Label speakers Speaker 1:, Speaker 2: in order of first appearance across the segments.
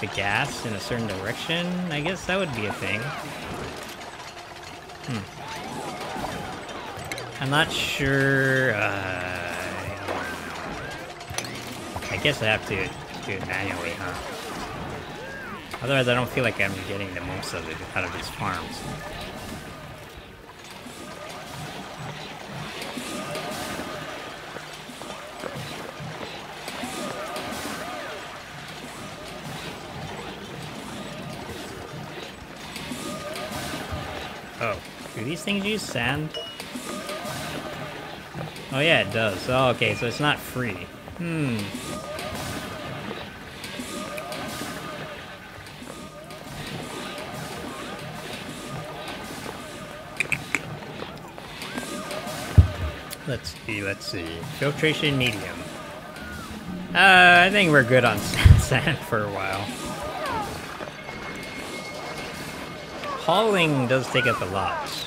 Speaker 1: the gas in a certain direction, I guess that would be a thing. Hmm. I'm not sure, uh, I guess I have to do it manually, huh? Otherwise I don't feel like I'm getting the most of it out of these farms. Oh, do these things use sand? Oh yeah, it does. Oh, okay, so it's not free. Hmm. Let's see, let's see. Filtration medium. Uh, I think we're good on sand for a while. Hauling does take up a lot It's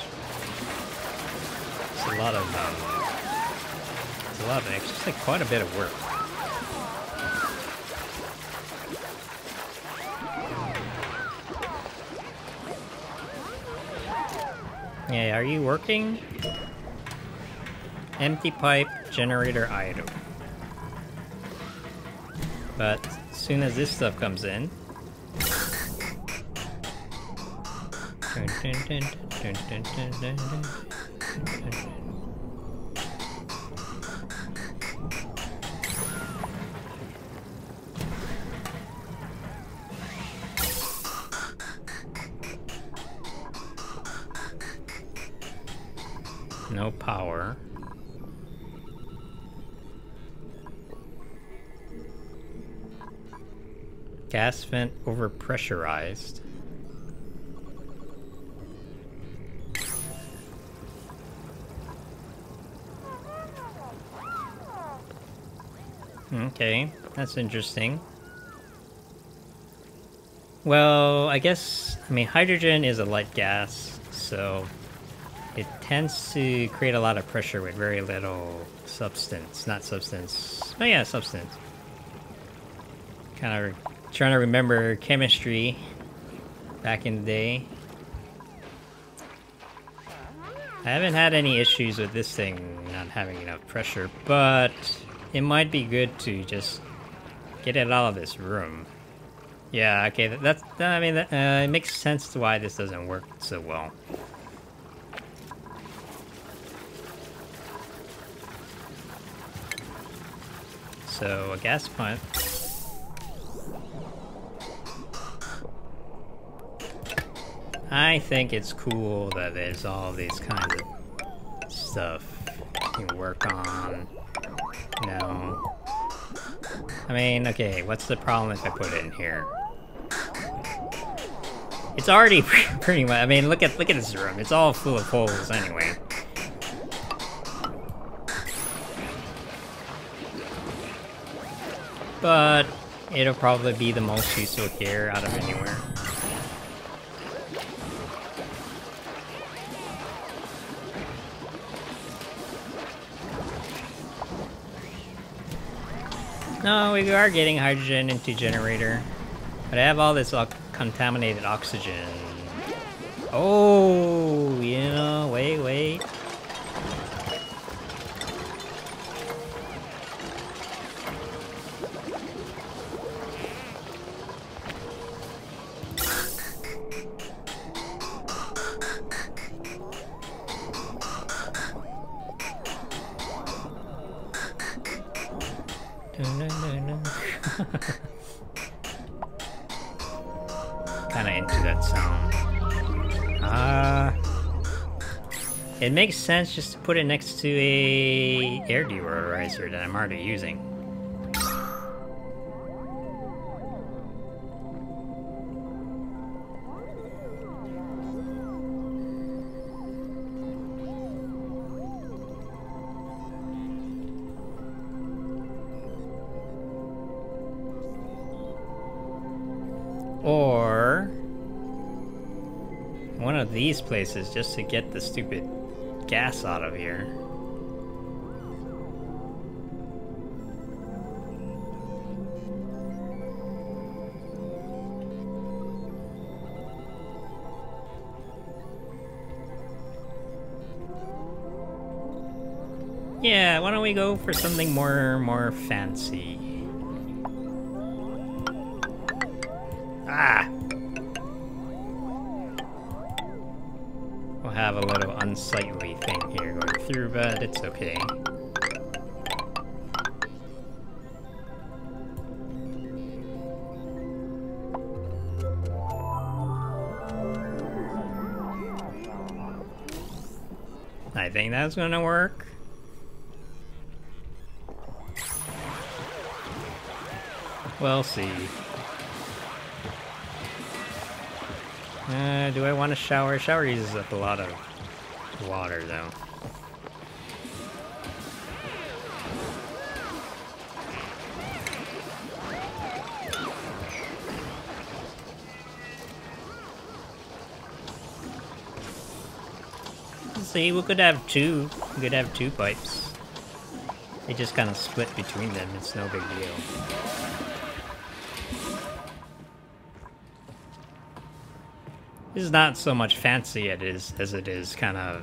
Speaker 1: a lot of, um, it's a lot of, it's just like quite a bit of work. Yeah, are you working? Empty pipe, generator idle. But as soon as this stuff comes in... no power. Gas vent overpressurized. Okay, that's interesting. Well, I guess, I mean, hydrogen is a light gas, so it tends to create a lot of pressure with very little substance. Not substance. Oh yeah, substance. Kind of trying to remember chemistry back in the day. I haven't had any issues with this thing not having enough pressure, but it might be good to just get it out of this room. Yeah, okay, that's, I mean, that, uh, it makes sense why this doesn't work so well. So, a gas pump. I think it's cool that there's all these kinds of stuff you can work on. No. I mean, okay, what's the problem if I put it in here? It's already pretty much, I mean, look at look at this room. It's all full of holes anyway. But it'll probably be the most useful here out of anywhere. No, we are getting hydrogen into generator. But I have all this contaminated oxygen. Oh, you know, wait, wait. Uh, it makes sense just to put it next to a air deodorizer that I'm already using. Or one of these places just to get the stupid gas out of here. Yeah, why don't we go for something more, more fancy? Ah! We'll have a little unsightly thing here going through, but it's okay. I think that's gonna work. We'll see. Uh, do I want to shower? Shower uses up a lot of water, though. See, we could have two. We could have two pipes. They just kind of split between them. It's no big deal. This is not so much fancy it is as it is kind of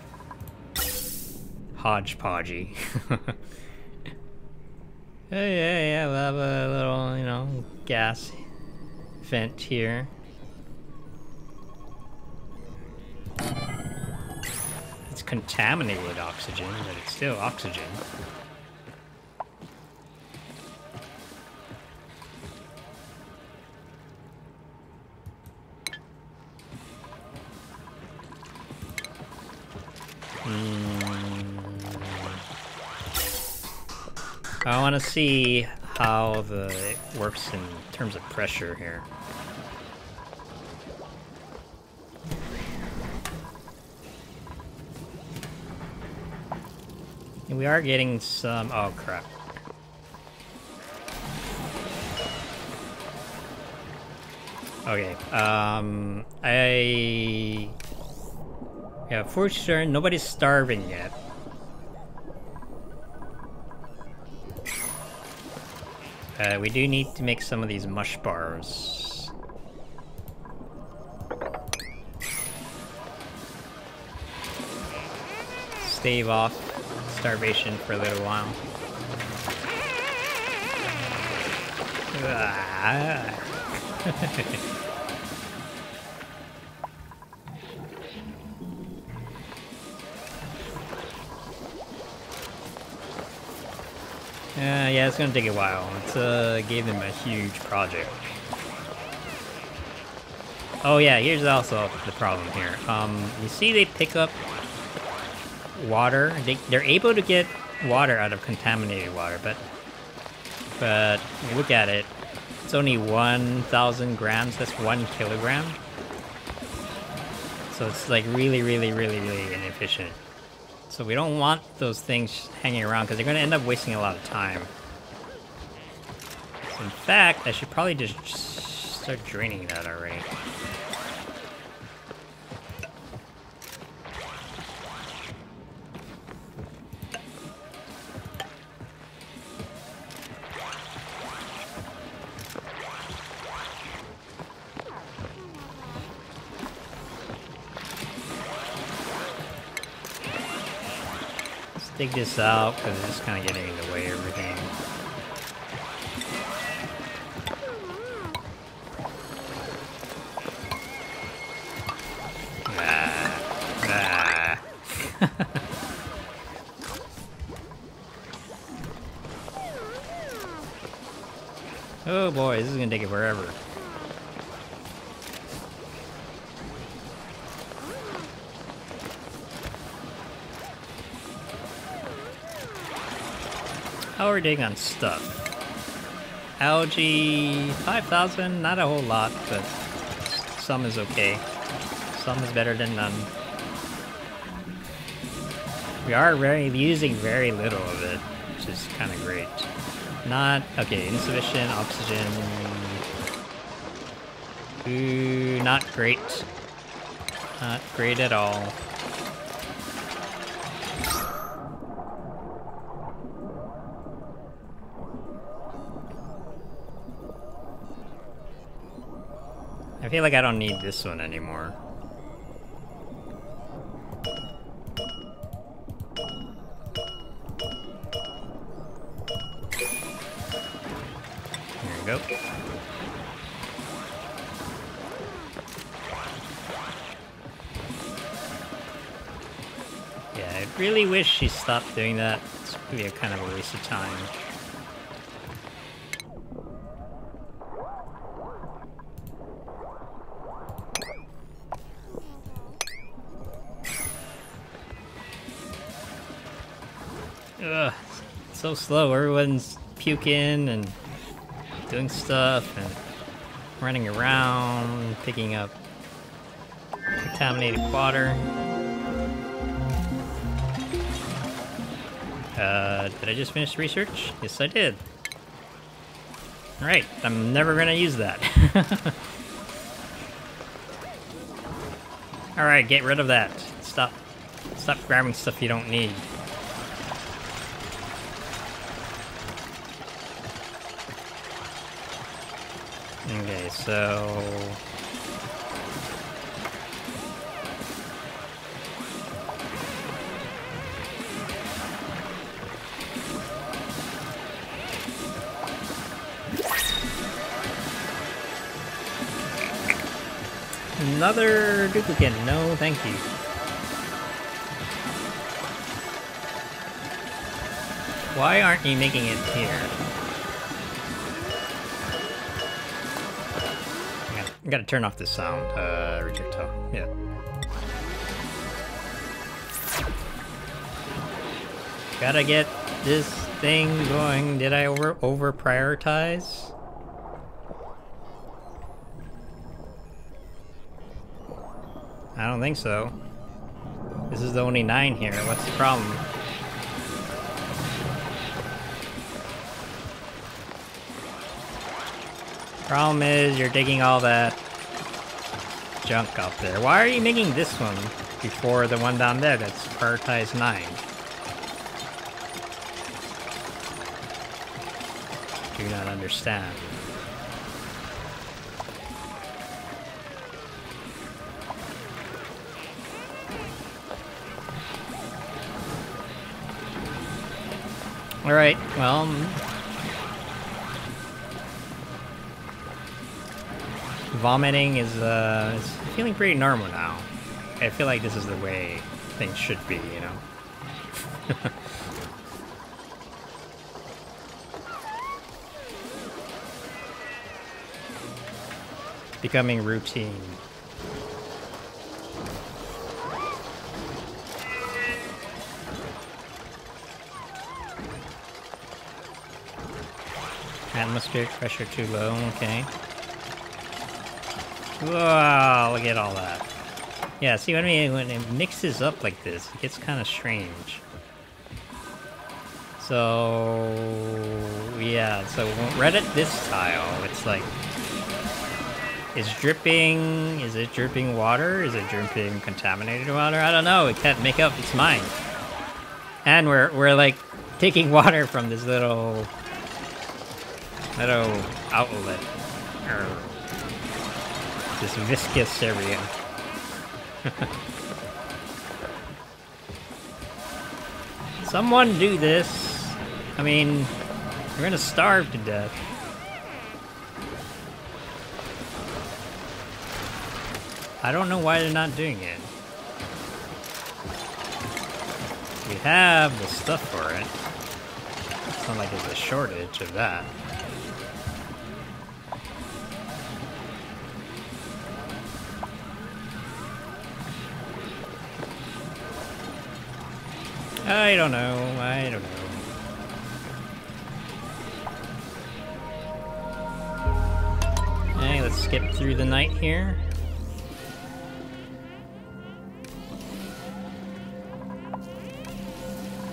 Speaker 1: hodgepodgey. yeah, oh, yeah, yeah, we'll have a little, you know, gas vent here. It's contaminated oxygen, but it's still oxygen. Want to see how the it works in terms of pressure here. And we are getting some... Oh, crap. Okay, um... I... Yeah, for sure, nobody's starving yet. Uh, we do need to make some of these mush bars. Stave off starvation for a little while. Ah. Uh, yeah, it's gonna take a while. It's uh, gave them a huge project. Oh yeah, here's also the problem here. Um, you see they pick up water. They, they're able to get water out of contaminated water, but but look at it. It's only 1,000 grams. That's one kilogram. So it's like really, really, really, really inefficient. So we don't want those things hanging around because they're going to end up wasting a lot of time. So in fact, I should probably just start draining that already. Dig this out because it's kind of getting in the way of everything. Ah. Ah. oh boy, this is gonna take it forever. How are we doing on stuff? Algae, 5,000, not a whole lot, but some is okay. Some is better than none. We are very using very little of it, which is kind of great. Not, okay, insufficient oxygen. Ooh, not great. Not great at all. I feel like I don't need this one anymore. Yeah, we go. really wish she stopped doing that. It's gonna be a kind of a waste of time. So slow. Everyone's puking and doing stuff and running around, picking up contaminated water. Uh, did I just finish research? Yes, I did. Right, I'm never gonna use that. Alright, get rid of that. Stop. Stop grabbing stuff you don't need. Okay, so... Another duplicate. No, thank you. Why aren't you making it here? I gotta turn off the sound, uh, rejectile. Yeah. Gotta get this thing going. Did I over over prioritize? I don't think so. This is the only nine here. What's the problem? Problem is, you're digging all that junk up there. Why are you making this one before the one down there that's prioritized 9? Do not understand. Alright, well... Vomiting is, uh, feeling pretty normal now. I feel like this is the way things should be, you know? Becoming routine. Atmospheric pressure too low, okay. Whoa, look at all that. Yeah, see what I mean? When it mixes up like this, it gets kind of strange. So, yeah, so at this tile, it's like, is dripping, is it dripping water? Is it dripping contaminated water? I don't know, it can't make up its mind. And we're, we're like, taking water from this little little outlet. This viscous area. Someone do this. I mean, we're gonna starve to death. I don't know why they're not doing it. We have the stuff for it. It's not like there's a shortage of that. I don't know. I don't know. Okay, let's skip through the night here.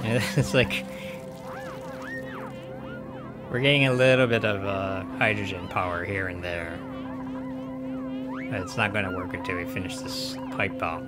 Speaker 1: Yeah, it's like we're getting a little bit of uh, hydrogen power here and there. But it's not going to work until we finish this pipe out.